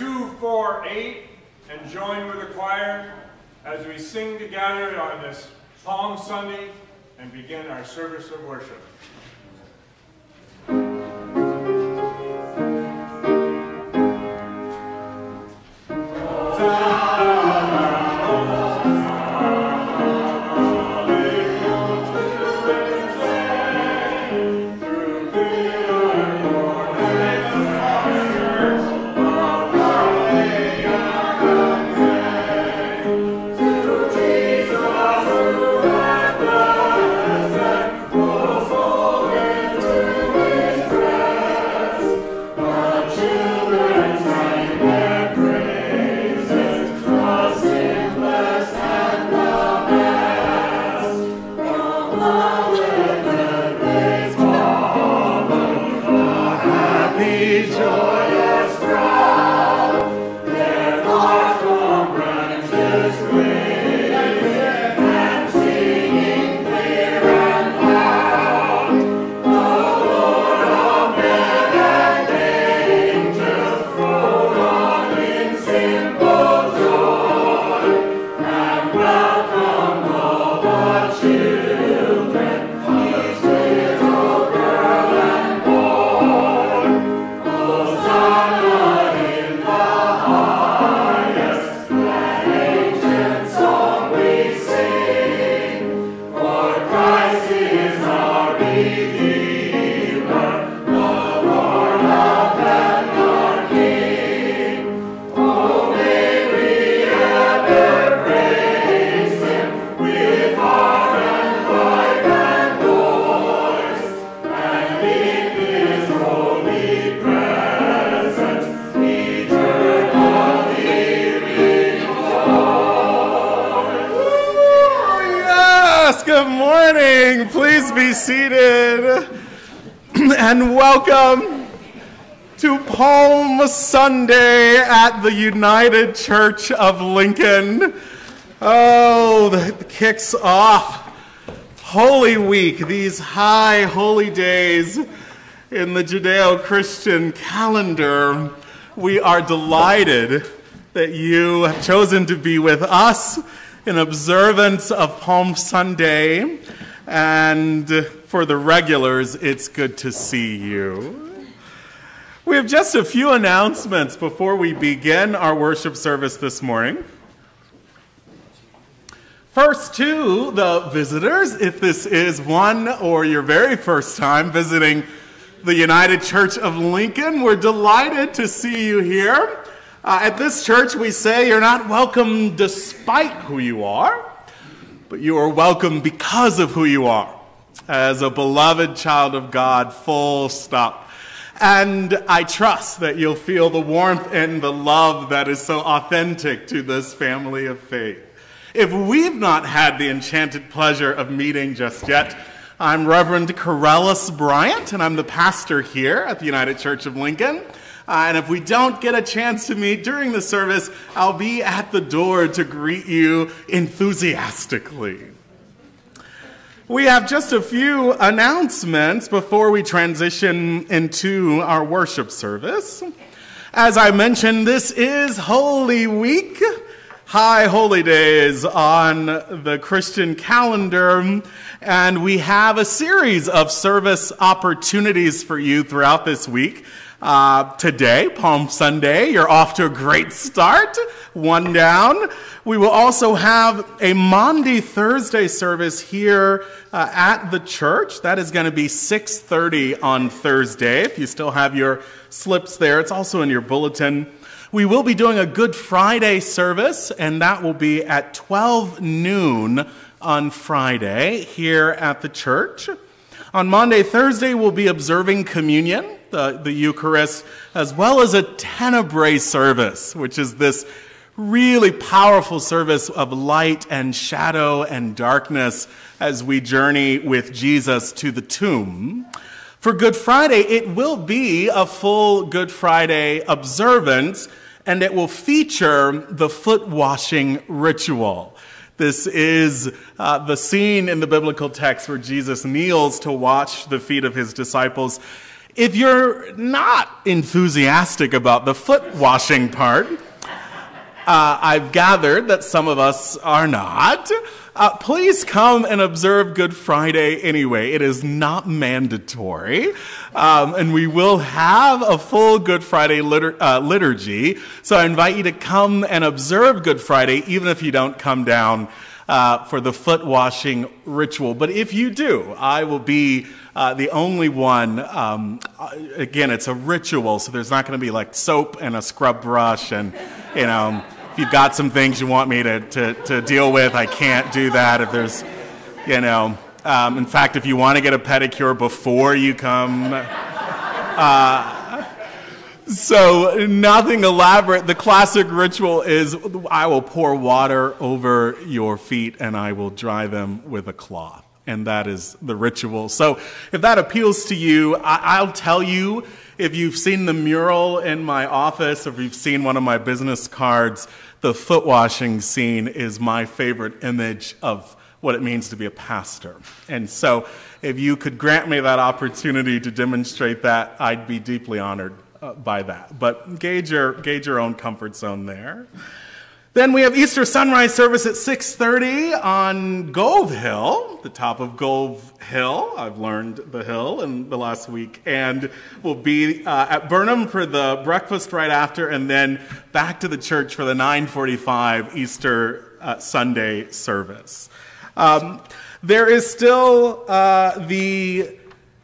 number 248 and join with the choir as we sing together on this Palm Sunday and begin our service of worship. Sunday at the United Church of Lincoln. Oh, the kicks off Holy Week, these high holy days in the Judeo Christian calendar. We are delighted that you have chosen to be with us in observance of Palm Sunday. And for the regulars, it's good to see you. We have just a few announcements before we begin our worship service this morning. First, to the visitors, if this is one or your very first time visiting the United Church of Lincoln, we're delighted to see you here. Uh, at this church, we say you're not welcome despite who you are, but you are welcome because of who you are, as a beloved child of God, full stop. And I trust that you'll feel the warmth and the love that is so authentic to this family of faith. If we've not had the enchanted pleasure of meeting just yet, I'm Reverend Co'Relous Bryant, and I'm the pastor here at the United Church of Lincoln. Uh, and if we don't get a chance to meet during the service, I'll be at the door to greet you enthusiastically. We have just a few announcements before we transition into our worship service. As I mentioned, this is Holy Week, High Holy Days on the Christian calendar, and we have a series of service opportunities for you throughout this week. Uh, today, Palm Sunday, you're off to a great start. One down. We will also have a Maundy Thursday service here uh, at the church. That is going to be 6:30 on Thursday. If you still have your slips there, it's also in your bulletin. We will be doing a Good Friday service, and that will be at 12 noon on Friday here at the church. On Maundy, Thursday, we'll be observing communion the, the Eucharist, as well as a tenebrae service, which is this really powerful service of light and shadow and darkness as we journey with Jesus to the tomb. For Good Friday, it will be a full Good Friday observance, and it will feature the foot washing ritual. This is uh, the scene in the biblical text where Jesus kneels to wash the feet of his disciples. If you're not enthusiastic about the foot washing part, uh, I've gathered that some of us are not. Uh, please come and observe Good Friday anyway. It is not mandatory. Um, and we will have a full Good Friday litur- uh, liturgy. So I invite you to come and observe Good Friday, even if you don't come down uh, for the foot washing ritual. But if you do, I will be uh, the only one. Um, uh, again, it's a ritual, so there's not going to be like soap and a scrub brush and, you know, if you've got some things you want me to, to, to deal with, I can't do that. If there's, you know, um, in fact, if you want to get a pedicure before you come, uh, so nothing elaborate. The classic ritual is I will pour water over your feet and I will dry them with a cloth. And that is the ritual. So if that appeals to you, I- I'll tell you if you've seen the mural in my office if you've seen one of my business cards, the foot washing scene is my favorite image of what it means to be a pastor. And so, if you could grant me that opportunity to demonstrate that, I'd be deeply honored uh, by that. But gauge your, gauge your own comfort zone there. Then we have Easter sunrise service at 6:30 on Gove Hill, the top of Gove Hill. I've learned the hill in the last week, and we'll be uh, at Burnham for the breakfast right after, and then back to the church for the 9:45 Easter uh, Sunday service. Um, there is still uh, the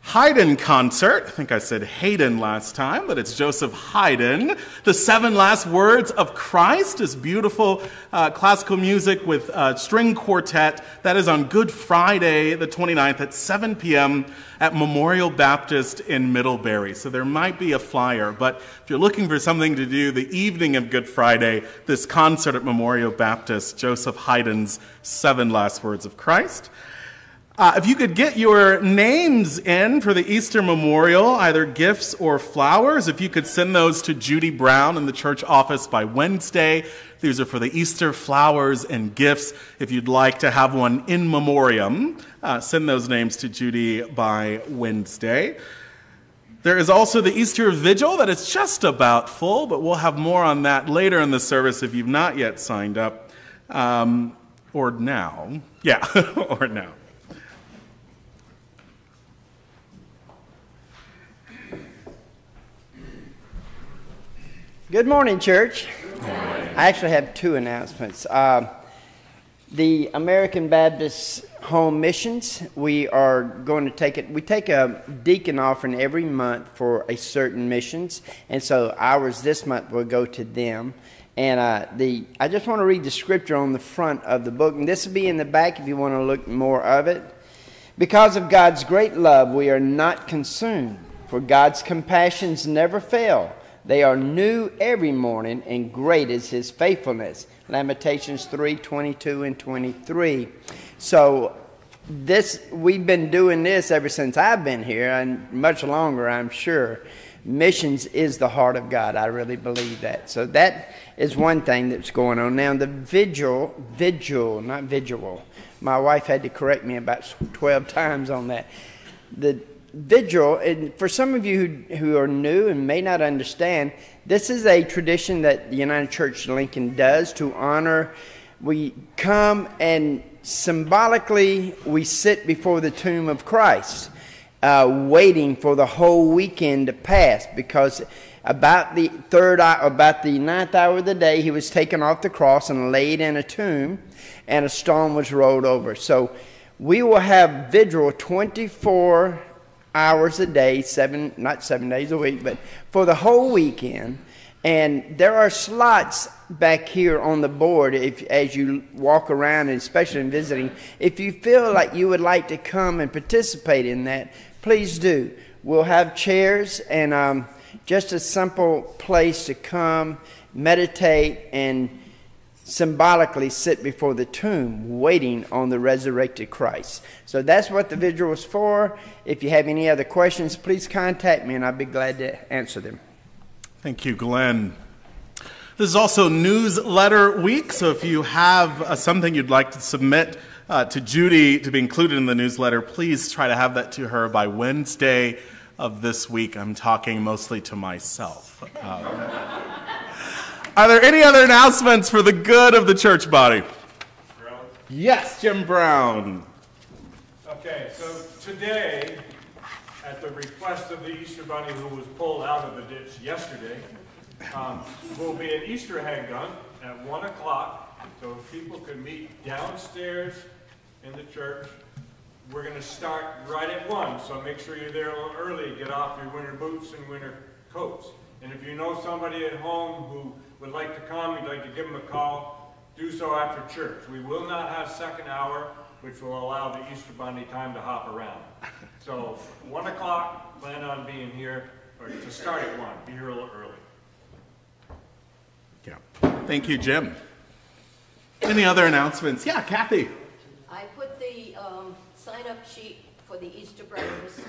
Haydn concert. I think I said Hayden last time, but it's Joseph Haydn. The Seven Last Words of Christ is beautiful uh, classical music with a string quartet. That is on Good Friday, the 29th at 7 p.m. at Memorial Baptist in Middlebury. So there might be a flyer, but if you're looking for something to do the evening of Good Friday, this concert at Memorial Baptist, Joseph Haydn's Seven Last Words of Christ. Uh, if you could get your names in for the Easter memorial, either gifts or flowers, if you could send those to Judy Brown in the church office by Wednesday. These are for the Easter flowers and gifts. If you'd like to have one in memoriam, uh, send those names to Judy by Wednesday. There is also the Easter Vigil that is just about full, but we'll have more on that later in the service if you've not yet signed up. Um, or now. Yeah, or now. Good morning, church. I actually have two announcements. Uh, the American Baptist Home Missions, we are going to take it. We take a deacon offering every month for a certain missions, and so ours this month will go to them. And uh, the I just want to read the scripture on the front of the book, and this will be in the back if you want to look more of it. Because of God's great love, we are not consumed, for God's compassions never fail. They are new every morning, and great is his faithfulness. Lamentations 3 22 and 23. So, this we've been doing this ever since I've been here, and much longer, I'm sure. Missions is the heart of God. I really believe that. So, that is one thing that's going on. Now, the vigil, vigil, not visual. My wife had to correct me about 12 times on that. The vigil, and for some of you who, who are new and may not understand, this is a tradition that the United Church of Lincoln does to honor. We come and symbolically we sit before the tomb of Christ, uh, waiting for the whole weekend to pass because about the third about the ninth hour of the day he was taken off the cross and laid in a tomb and a stone was rolled over so we will have vigil 24 hours a day, seven, not seven days a week, but for the whole weekend. And there are slots back here on the board if, as you walk around, and especially in visiting. If you feel like you would like to come and participate in that, please do. We'll have chairs and um, just a simple place to come, meditate, and symbolically sit before the tomb waiting on the resurrected Christ. So that's what the vigil was for. If you have any other questions, please contact me and I'll be glad to answer them. Thank you, Glenn. This is also newsletter week, so if you have uh, something you'd like to submit uh, to Judy to be included in the newsletter, please try to have that to her by Wednesday of this week, I'm talking mostly to myself. Um, are there any other announcements for the good of the church body? Yes, Jim Brown. Okay, so today, at the request of the Easter Bunny who was pulled out of the ditch yesterday, um, will be an Easter egg hunt at 1 o'clock, so people can meet downstairs in the church. We're going to start right at 1, so make sure you're there a little early. Get off your winter boots and winter coats. And if you know somebody at home who would like to come, you'd like to give them a call, do so after church. We will not have second hour, which will allow the Easter Bunny time to hop around. So 1 o'clock, plan on being here, or to start at 1, be here a little early. Yeah. Thank you, Jim. Any other announcements? Yeah, Kathy. I put the um, sign-up sheet for the Easter breakfast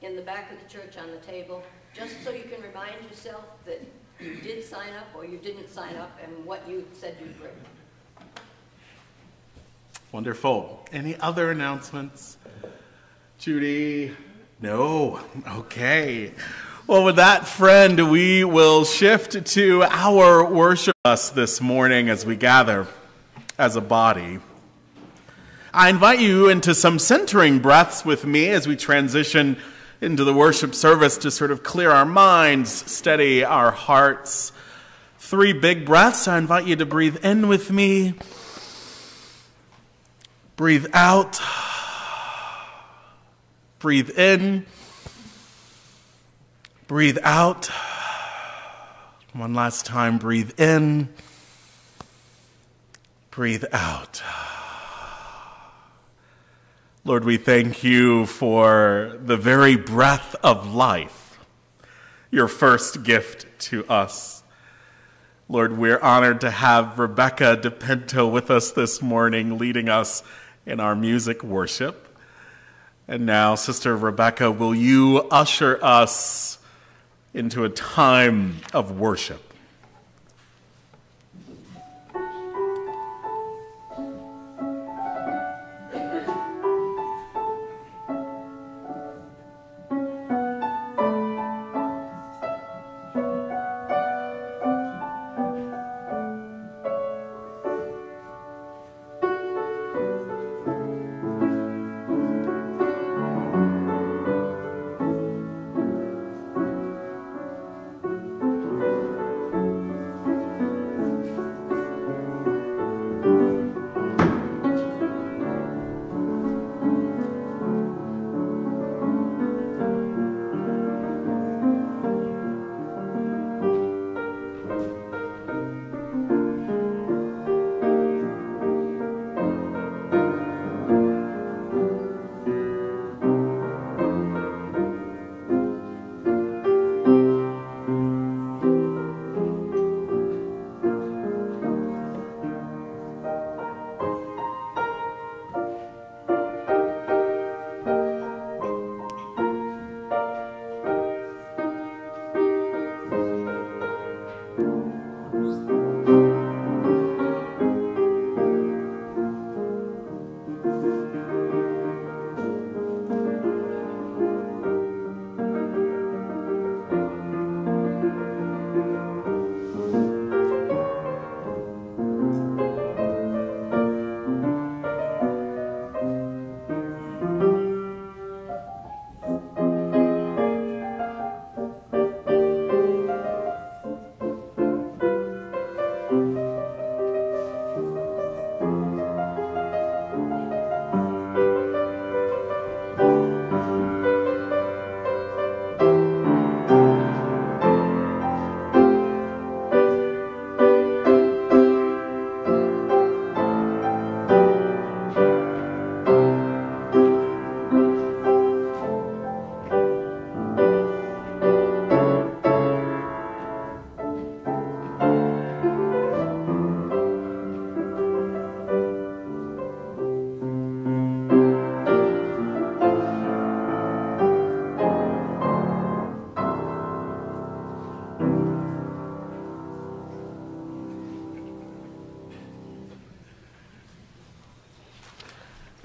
in the back of the church on the table, just so you can remind yourself that you did sign up or you didn't sign up and what you said you'd bring. Wonderful. Any other announcements? Judy? No. Okay. Well, with that, friend, we will shift to our worship us this morning as we gather as a body. I invite you into some centering breaths with me as we transition into the worship service to sort of clear our minds, steady our hearts. Three big breaths. I invite you to breathe in with me. Breathe out. Breathe in. Breathe out. One last time. Breathe in. Breathe out. Lord, we thank you for the very breath of life, your first gift to us. Lord, we're honored to have Rebecca DePinto with us this morning, leading us in our music worship. And now, Sister Rebecca, will you usher us into a time of worship?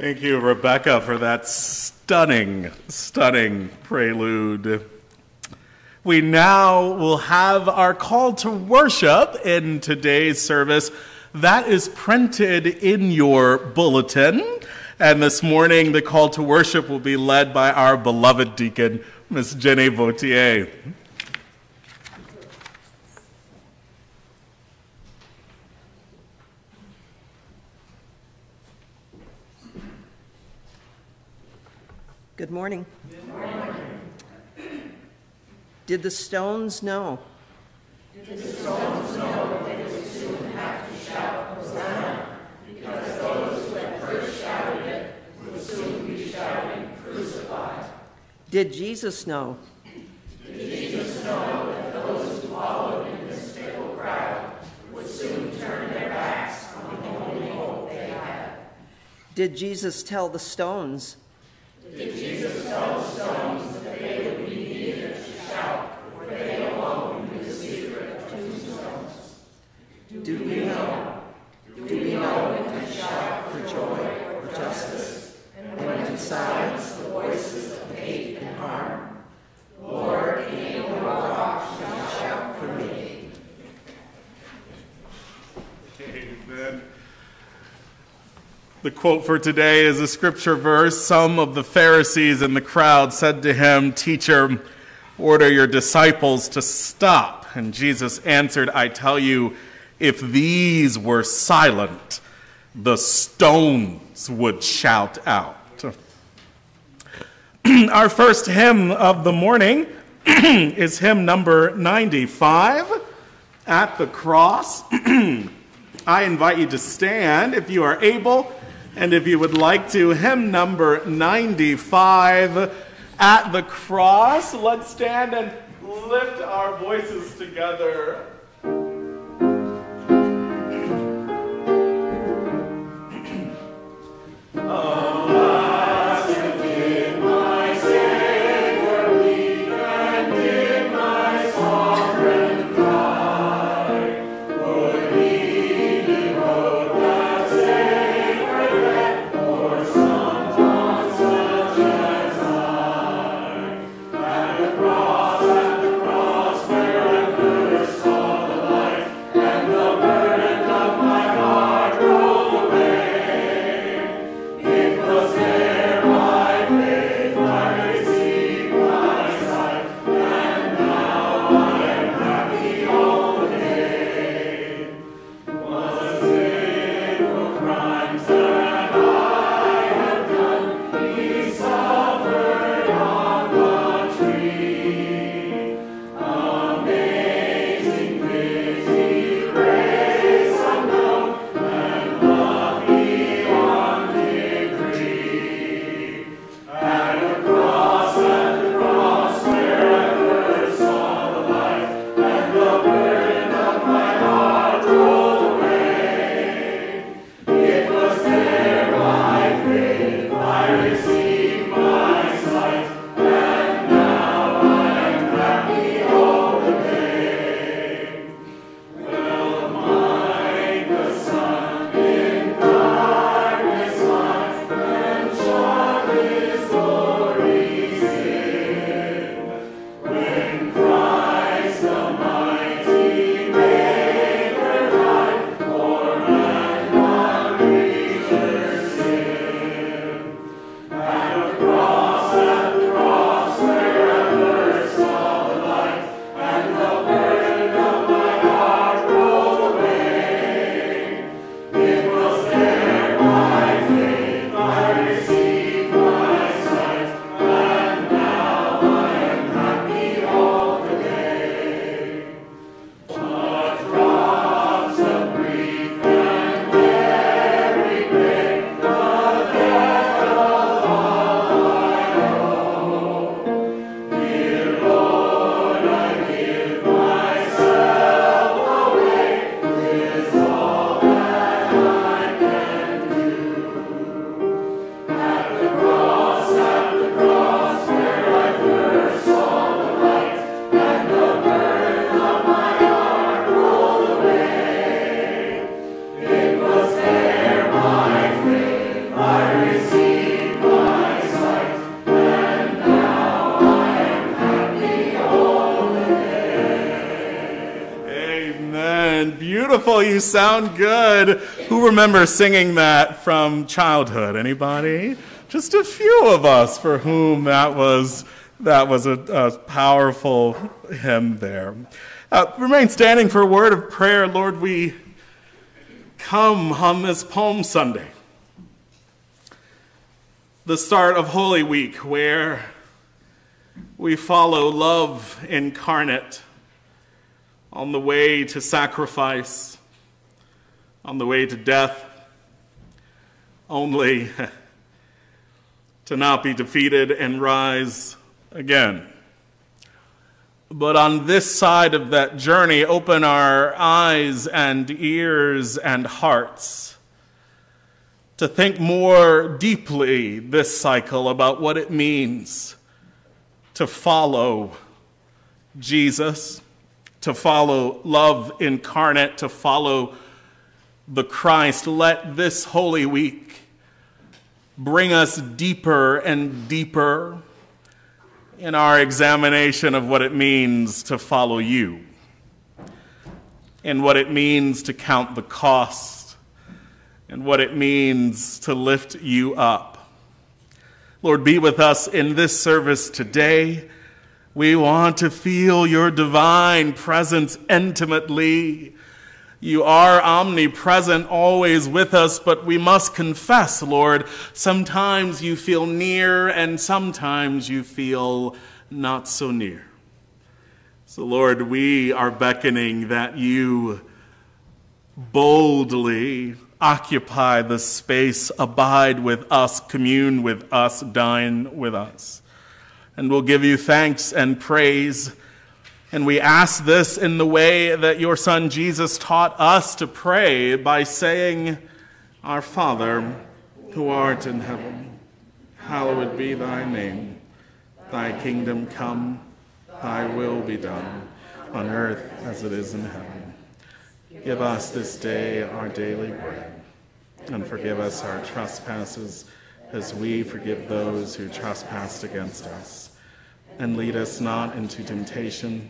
Thank you, Rebecca, for that stunning, stunning prelude. We now will have our call to worship in today's service. That is printed in your bulletin. And this morning, the call to worship will be led by our beloved deacon, Miss Jenny Vautier. Good morning. Good morning. Did the stones know? Did the stones know they would soon have to shout Hosanna because those who had first shouted it would soon be shouting Crucify? Did Jesus know? Did Jesus know that those who followed in this fickle crowd would soon turn their backs on the only hope they had? Did Jesus tell the stones? Did Jesus tell the stones that they would be to shout, for they alone knew the secret of tombstones? Do we know? Do we know when to shout for joy or justice, and when to silence the voices of hate and harm? Lord, in the rock shout for me. Amen. The quote for today is a scripture verse. Some of the Pharisees in the crowd said to him, Teacher, order your disciples to stop. And Jesus answered, I tell you, if these were silent, the stones would shout out. Our first hymn of the morning is hymn number 95, At the Cross. I invite you to stand if you are able. And if you would like to, hymn number 95, At the Cross, let's stand and lift our voices together. cross, oh. You sound good. Who remembers singing that from childhood? Anybody? Just a few of us for whom that was that was a, a powerful hymn there. Uh, remain standing for a word of prayer, Lord. We come on this Palm Sunday, the start of Holy Week, where we follow love incarnate on the way to sacrifice, on the way to death, only to not be defeated and rise again. But on this side of that journey, open our eyes and ears and hearts to think more deeply this cycle about what it means to follow Jesus, to follow love incarnate, to follow the Christ. Let this Holy Week bring us deeper and deeper in our examination of what it means to follow you and what it means to count the cost and what it means to lift you up. Lord, be with us in this service today. We want to feel your divine presence intimately. You are omnipresent, always with us, but we must confess, Lord, sometimes you feel near and sometimes you feel not so near. So, Lord, we are beckoning that you boldly occupy the space, abide with us, commune with us, dine with us. And we'll give you thanks and praise. And we ask this in the way that your Son Jesus taught us to pray by saying, Our Father, who art in heaven, hallowed be thy name. Thy kingdom come, thy will be done, on earth as it is in heaven. Give us this day our daily bread and forgive us our trespasses as we forgive those who trespass against us. And lead us not into temptation,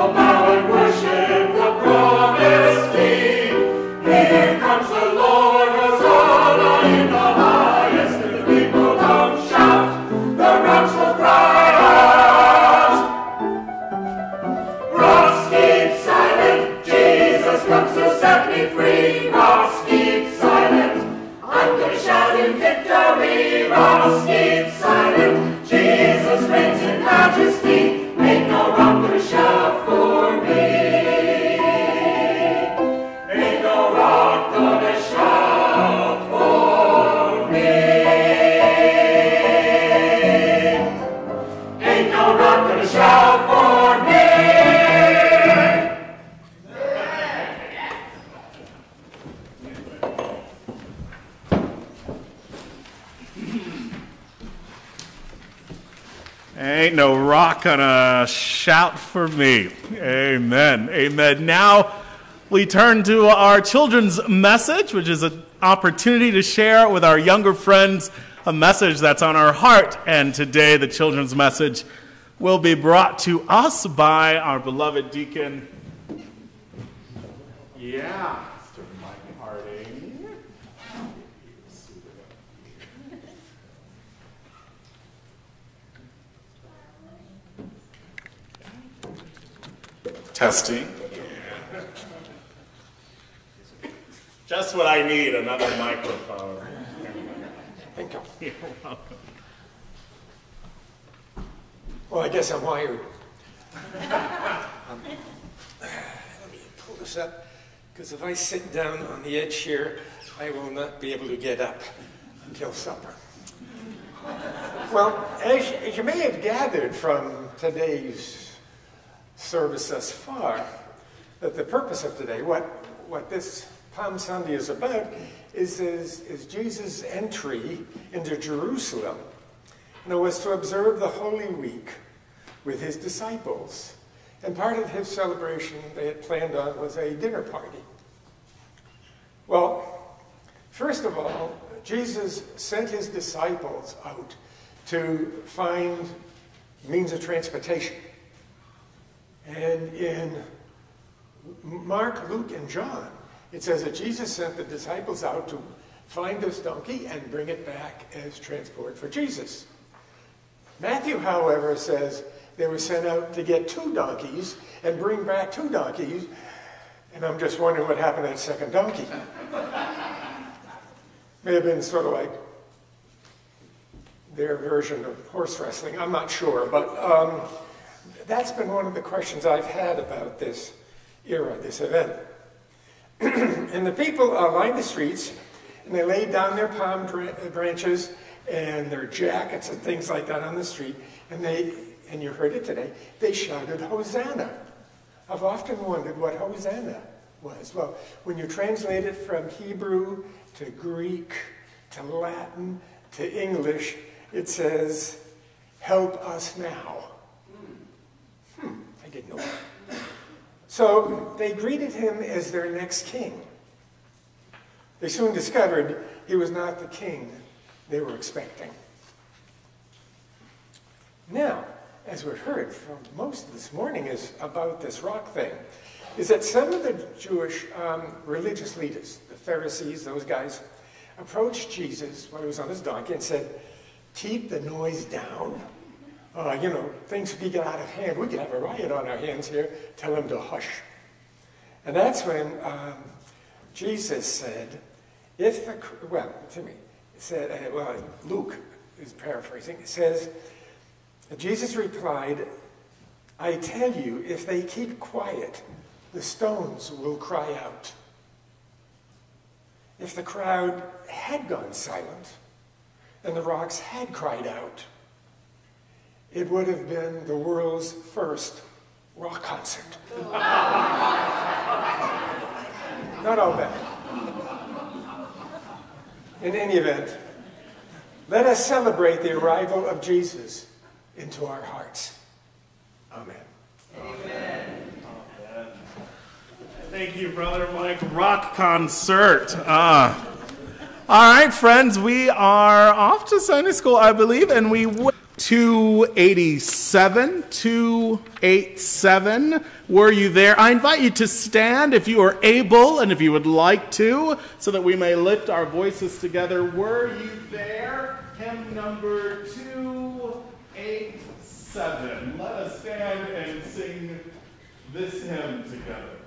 Ain't me. Amen. Amen. Now we turn to our children's message, which is an opportunity to share with our younger friends a message that's on our heart. And today, the children's message will be brought to us by our beloved deacon. Yeah, Testing. Just what I need, another microphone. Thank you. You're welcome. Well, I guess I'm wired. Um, let me pull this up, because if I sit down on the edge here, I will not be able to get up until supper. Well, as, as you may have gathered from today's service thus far, that the purpose of today, what, what this Palm Sunday is about, is, is, is Jesus' entry into Jerusalem. And it was to observe the Holy Week with his disciples. And part of his celebration they had planned on was a dinner party. Well, first of all, Jesus sent his disciples out to find means of transportation. And in Mark, Luke, and John, it says that Jesus sent the disciples out to find this donkey and bring it back as transport for Jesus. Matthew, however, says they were sent out to get two donkeys and bring back two donkeys. And I'm just wondering what happened to that second donkey. May have been sort of like their version of horse wrestling. I'm not sure. But um, that's been one of the questions I've had about this era, this event. and the people uh, lined the streets and they laid down their palm branches and their jackets and things like that on the street. And they, and you heard it today, they shouted, Hosanna. I've often wondered what Hosanna was. Well, when you translate it from Hebrew to Greek to Latin to English, it says, help us now. So they greeted him as their next king. They soon discovered he was not the king they were expecting. Now, as we've heard from most of this morning is about this rock thing, is that some of the Jewish um, religious leaders, the Pharisees, those guys, approached Jesus while he was on his donkey and said, keep the noise down. Uh, you know, things could get out of hand. We could have a riot on our hands here. Tell him to hush. And that's when um, Jesus said, if the, well, to me, said, uh, well, Luke is paraphrasing, it says, Jesus replied, I tell you, if they keep quiet, the stones will cry out. If the crowd had gone silent and the rocks had cried out, it would have been the world's first rock concert. Not all bad. In any event, let us celebrate the arrival of Jesus into our hearts. Amen. Amen. Thank you, Brother Mike. Rock concert. Ah. All right, friends, we are off to Sunday school, I believe, and we. W- 287, 287. Were you there? I invite you to stand if you are able and if you would like to, so that we may lift our voices together. Were you there? Hymn number 287. Let us stand and sing this hymn together.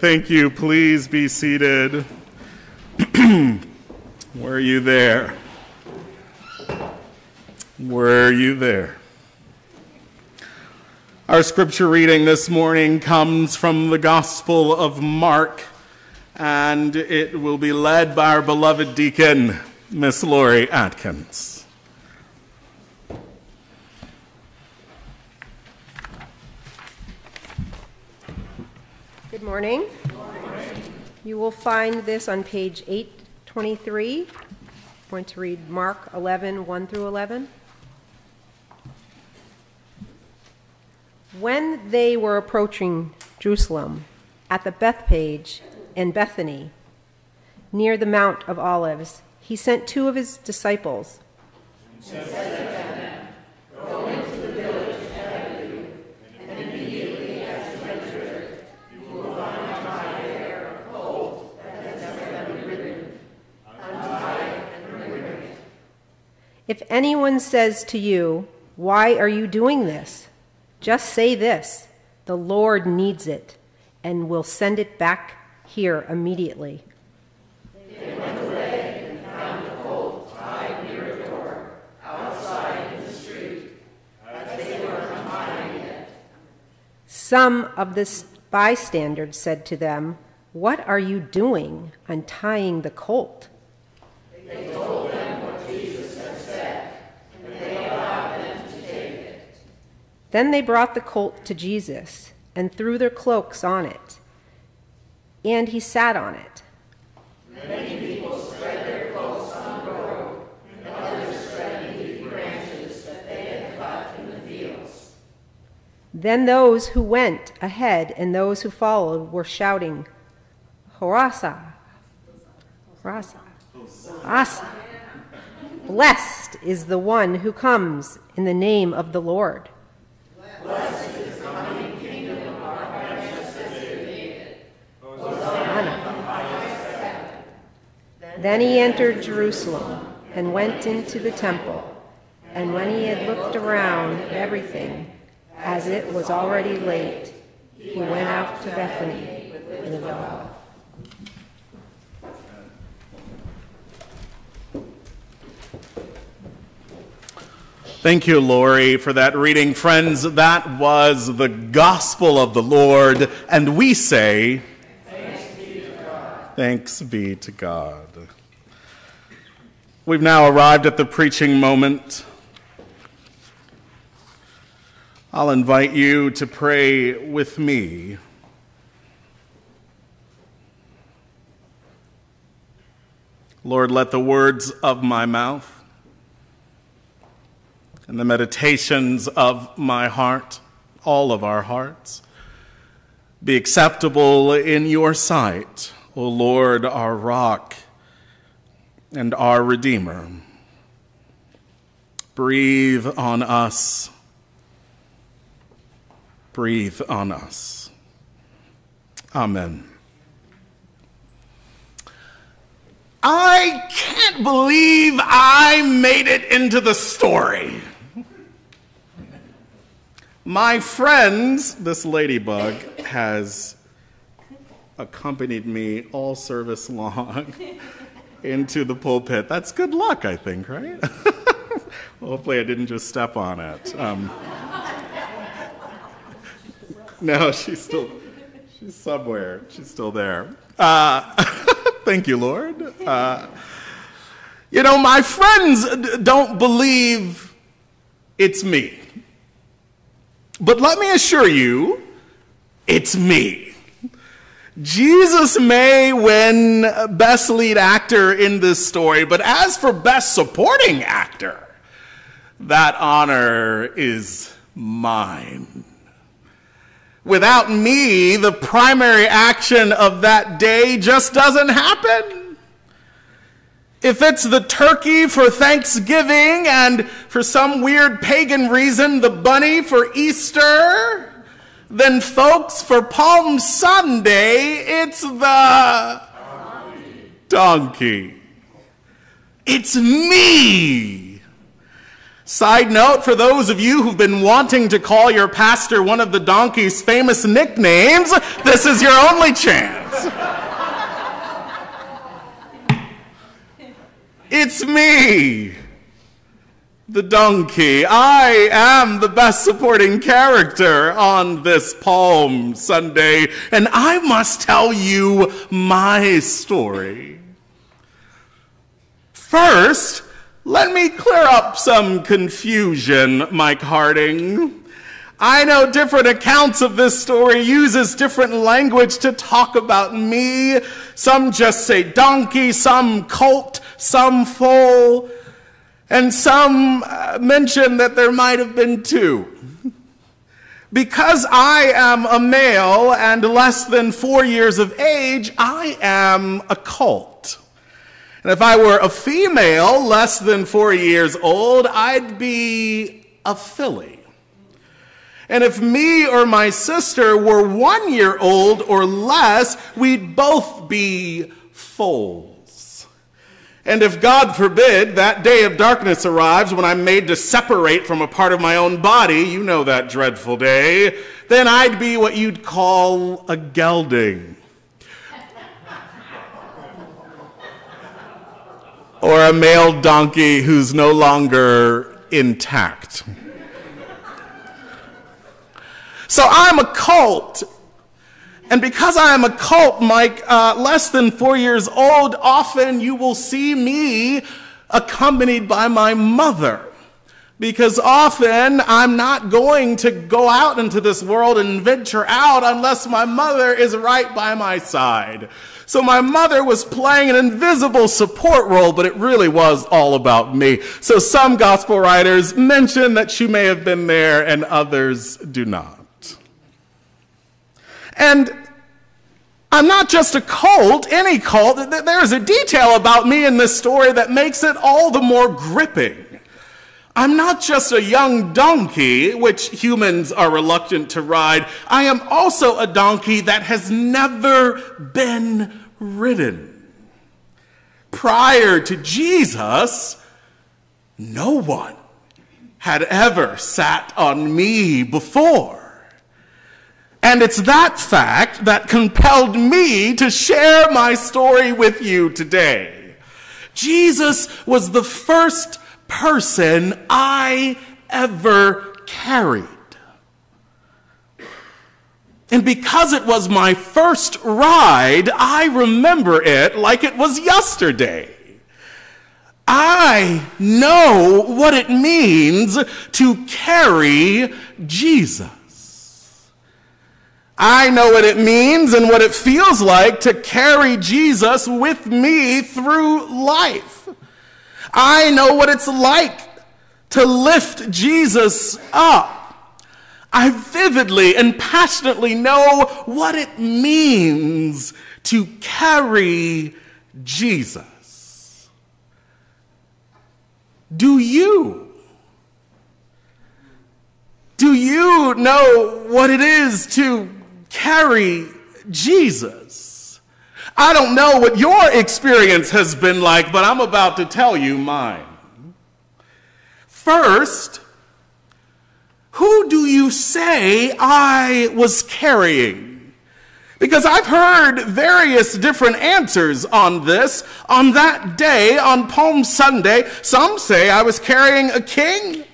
Thank you. Please be seated. Were you there? Were you there? Our scripture reading this morning comes from the Gospel of Mark, and it will be led by our beloved deacon, Miss Lori Atkins. Good morning. You will find this on page 823. I'm going to read Mark 11, 1 through 11. When they were approaching Jerusalem at the Bethphage and Bethany, near the Mount of Olives, he sent two of his disciples. If anyone says to you, Why are you doing this? just say this The Lord needs it, and will send it back here immediately. Some of the bystanders said to them, What are you doing untying the colt? Then they brought the colt to Jesus and threw their cloaks on it, and he sat on it. Then those who went ahead and those who followed were shouting, Hosanna, Hosanna, Asa. Blessed is the one who comes in the name of the Lord. Then he entered Jerusalem and went into the temple. And when he had looked around everything, as it was already late, he went out to Bethany in a dog. Thank you, Lori, for that reading. Friends, that was the gospel of the Lord, and we say, Thanks be to God. Thanks be to God. We've now arrived at the preaching moment. I'll invite you to pray with me. Lord, let the words of my mouth and the meditations of my heart, all of our hearts, be acceptable in your sight, O Lord, our rock and our Redeemer. Breathe on us. Breathe on us. Amen. I can't believe I made it into the story. My friends, this ladybug has accompanied me all service long into the pulpit. That's good luck, I think, right? Hopefully, I didn't just step on it. Um, no, she's still, she's somewhere. She's still there. Uh, thank you, Lord. Uh, you know, my friends don't believe it's me. But let me assure you, it's me. Jesus may win Best Lead Actor in this story, but as for Best Supporting Actor, that honor is mine. Without me, the primary action of that day just doesn't happen. If it's the turkey for Thanksgiving and for some weird pagan reason, the bunny for Easter, then folks, for Palm Sunday, it's the donkey. It's me. Side note for those of you who've been wanting to call your pastor one of the donkey's famous nicknames, this is your only chance. It's me, the donkey. I am the best supporting character on this Palm Sunday, and I must tell you my story. First, let me clear up some confusion, Mike Harding. I know different accounts of this story uses different language to talk about me. Some just say donkey, some colt, some foal, and some uh, mention that there might have been two. Because I am a male and less than four years of age, I am a colt. And if I were a female less than four years old, I'd be a filly. And if me or my sister were one year old or less, we'd both be foals. And if God forbid that day of darkness arrives when I'm made to separate from a part of my own body, you know that dreadful day, then I'd be what you'd call a gelding. or a male donkey who's no longer intact. So I'm a cult. And because I am a cult, Mike, uh, less than four years old, often you will see me accompanied by my mother. Because often I'm not going to go out into this world and venture out unless my mother is right by my side. So my mother was playing an invisible support role, but it really was all about me. So some gospel writers mention that she may have been there and others do not. And I'm not just a cult, any cult. There's a detail about me in this story that makes it all the more gripping. I'm not just a young donkey, which humans are reluctant to ride. I am also a donkey that has never been ridden. Prior to Jesus, no one had ever sat on me before. And it's that fact that compelled me to share my story with you today. Jesus was the first person I ever carried. And because it was my first ride, I remember it like it was yesterday. I know what it means to carry Jesus. I know what it means and what it feels like to carry Jesus with me through life. I know what it's like to lift Jesus up. I vividly and passionately know what it means to carry Jesus. Do you? Do you know what it is to carry Jesus. I don't know what your experience has been like, but I'm about to tell you mine. First, who do you say I was carrying? Because I've heard various different answers on this. On that day, on Palm Sunday, some say I was carrying a king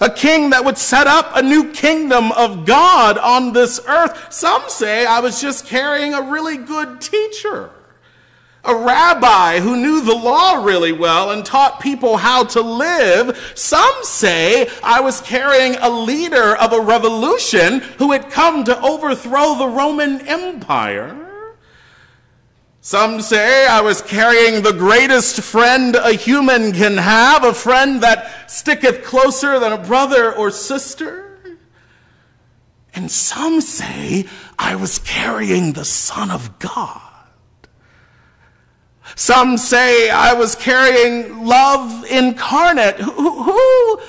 a king that would set up a new kingdom of God on this earth. Some say I was just carrying a really good teacher, a rabbi who knew the law really well and taught people how to live. Some say I was carrying a leader of a revolution who had come to overthrow the Roman Empire. Some say I was carrying the greatest friend a human can have, a friend that sticketh closer than a brother or sister. And some say I was carrying the Son of God. Some say I was carrying love incarnate. Who, who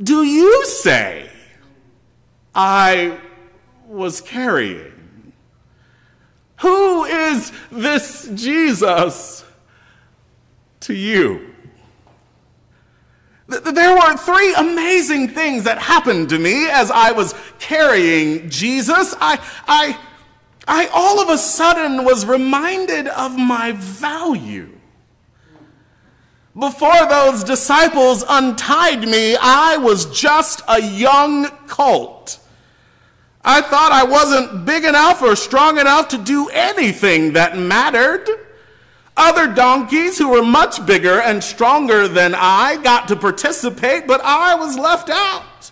do you say I was carrying? Who is this Jesus to you? There were three amazing things that happened to me as I was carrying Jesus. I, I, I all of a sudden was reminded of my value. Before those disciples untied me, I was just a young colt. I thought I wasn't big enough or strong enough to do anything that mattered. Other donkeys who were much bigger and stronger than I got to participate, but I was left out.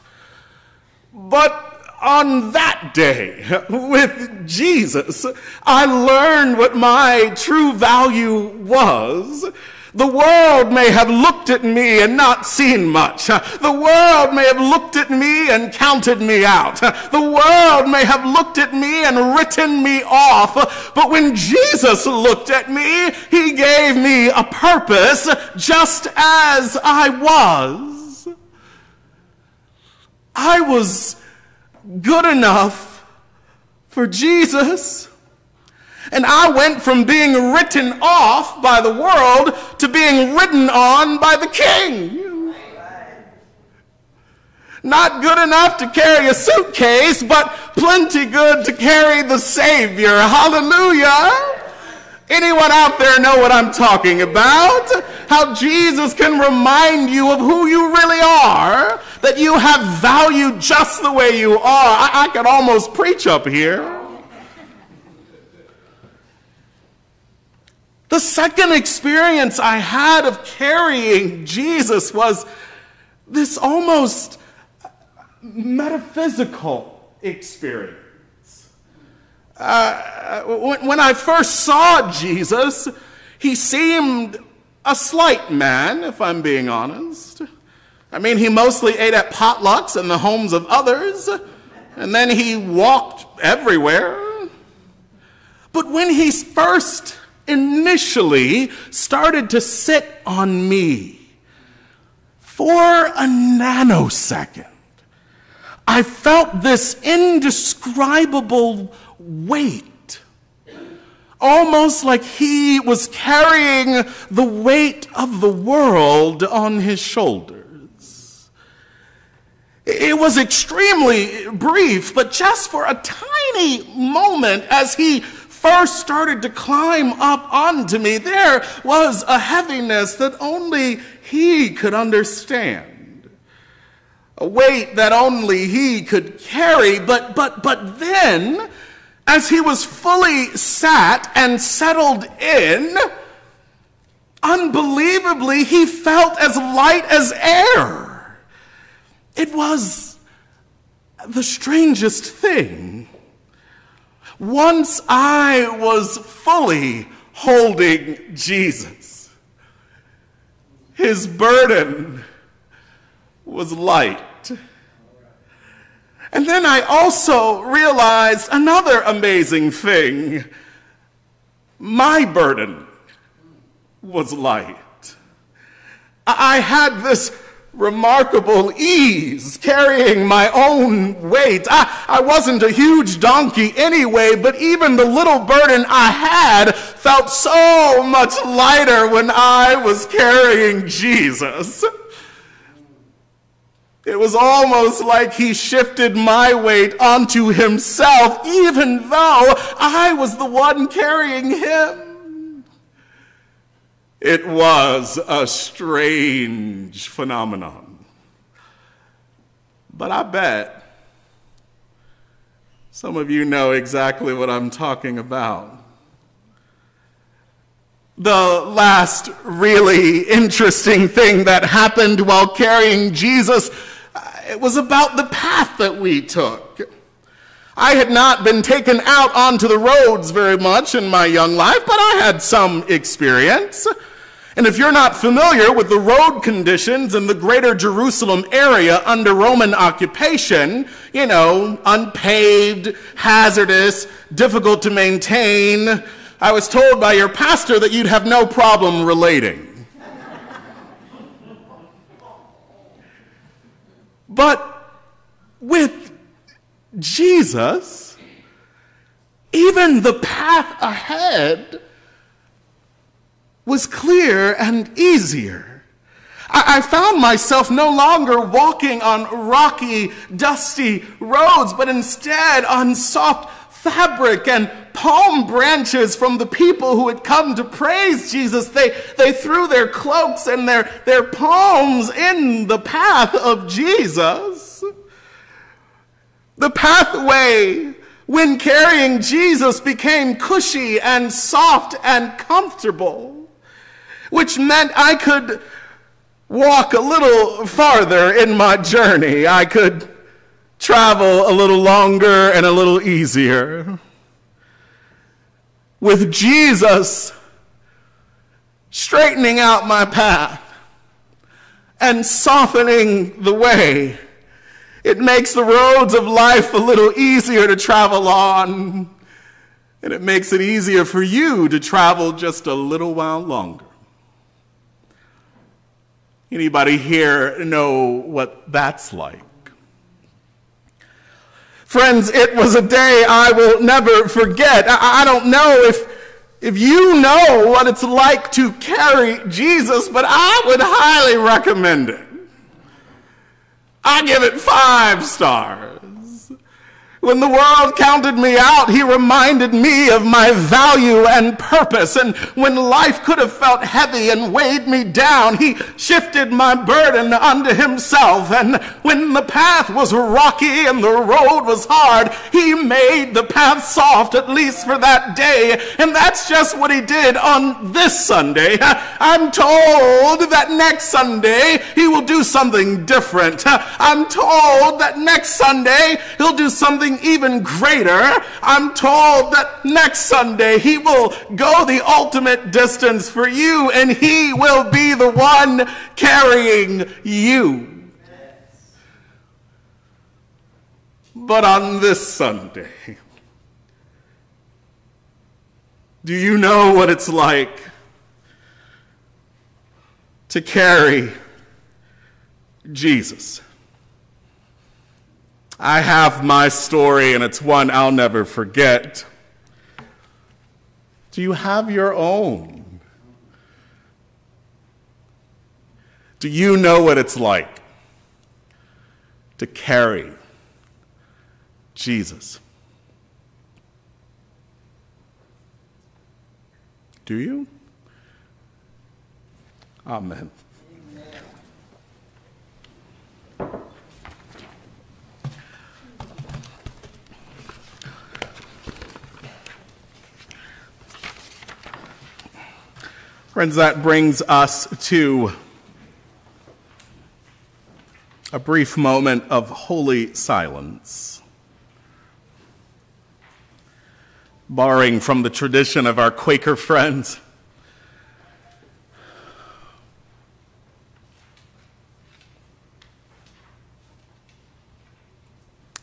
But on that day with Jesus, I learned what my true value was. The world may have looked at me and not seen much. The world may have looked at me and counted me out. The world may have looked at me and written me off. But when Jesus looked at me, he gave me a purpose just as I was. I was good enough for Jesus. And I went from being written off by the world to being written on by the king. Not good enough to carry a suitcase, but plenty good to carry the Savior. Hallelujah. Anyone out there know what I'm talking about? How Jesus can remind you of who you really are, that you have value just the way you are. I, I could almost preach up here. The second experience I had of carrying Jesus was this almost metaphysical experience. Uh, when, when I first saw Jesus, he seemed a slight man, if I'm being honest. I mean, he mostly ate at potlucks in the homes of others, and then he walked everywhere. But when he first initially started to sit on me for a nanosecond, I felt this indescribable weight. Almost like he was carrying the weight of the world on his shoulders. It was extremely brief, but just for a tiny moment as he first started to climb up onto me, there was a heaviness that only he could understand. A weight that only he could carry, but, but, but then, as he was fully sat and settled in, unbelievably, he felt as light as air. It was the strangest thing. Once I was fully holding Jesus, his burden was light. And then I also realized another amazing thing. My burden was light. I had this remarkable ease carrying my own weight. I, I wasn't a huge donkey anyway, but even the little burden I had felt so much lighter when I was carrying Jesus. It was almost like he shifted my weight onto himself, even though I was the one carrying him. It was a strange phenomenon. But I bet some of you know exactly what I'm talking about. The last really interesting thing that happened while carrying Jesus uh, it was about the path that we took. I had not been taken out onto the roads very much in my young life, but I had some experience. And if you're not familiar with the road conditions in the greater Jerusalem area under Roman occupation, you know, unpaved, hazardous, difficult to maintain, I was told by your pastor that you'd have no problem relating. But with Jesus, even the path ahead was clear and easier. I, found myself no longer walking on rocky, dusty roads, but instead on soft fabric and palm branches from the people who had come to praise Jesus. They, they threw their cloaks and their, their palms in the path of Jesus. The pathway when carrying Jesus became cushy and soft and comfortable, which meant I could walk a little farther in my journey. I could travel a little longer and a little easier. With Jesus straightening out my path and softening the way, it makes the roads of life a little easier to travel on. And it makes it easier for you to travel just a little while longer. Anybody here know what that's like? Friends, it was a day I will never forget. I, I don't know if, if you know what it's like to carry Jesus, but I would highly recommend it. I give it five stars. When the world counted me out, he reminded me of my value and purpose. And when life could have felt heavy and weighed me down, he shifted my burden unto himself. And when the path was rocky and the road was hard, he made the path soft, at least for that day. And that's just what he did on this Sunday. I'm told that next Sunday he will do something different. I'm told that next Sunday he'll do something something even greater. I'm told that next Sunday he will go the ultimate distance for you and he will be the one carrying you. But on this Sunday, do you know what it's like to carry Jesus? I have my story, and it's one I'll never forget. Do you have your own? Do you know what it's like to carry Jesus? Do you? Amen. Friends, that brings us to a brief moment of holy silence. Borrowing from the tradition of our Quaker friends,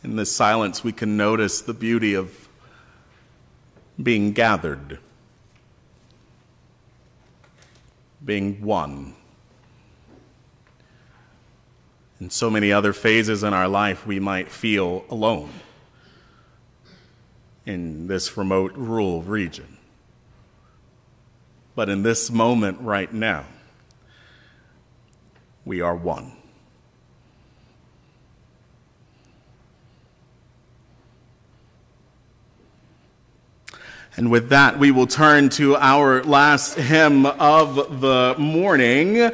In this silence, we can notice the beauty of being gathered being one. In so many other phases in our life, we might feel alone in this remote rural region. But in this moment right now, we are one. And with that, we will turn to our last hymn of the morning.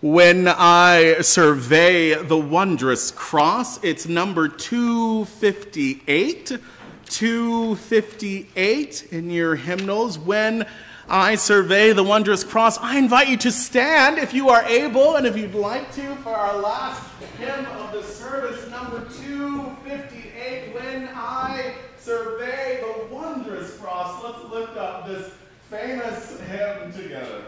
When I survey the wondrous cross, it's number 258. 258 in your hymnals. When I survey the wondrous cross, I invite you to stand if you are able and if you'd like to for our last hymn of the service, number 258. When I survey the wondrous cross, let's lift up this famous hymn together.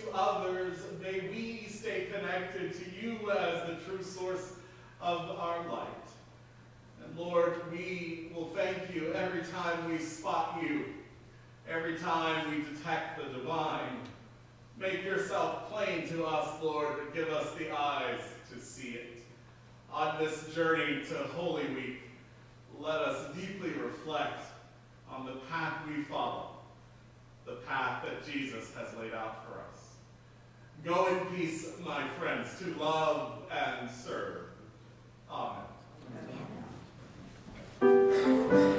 To others. May we stay connected to you as the true source of our light. And Lord, we will thank you every time we spot you, every time we detect the divine. Make yourself plain to us, Lord, and give us the eyes to see it. On this journey to Holy Week, let us deeply reflect on the path we follow, the path that Jesus has laid out for us. Go in peace, my friends, to love and serve. Amen. Amen.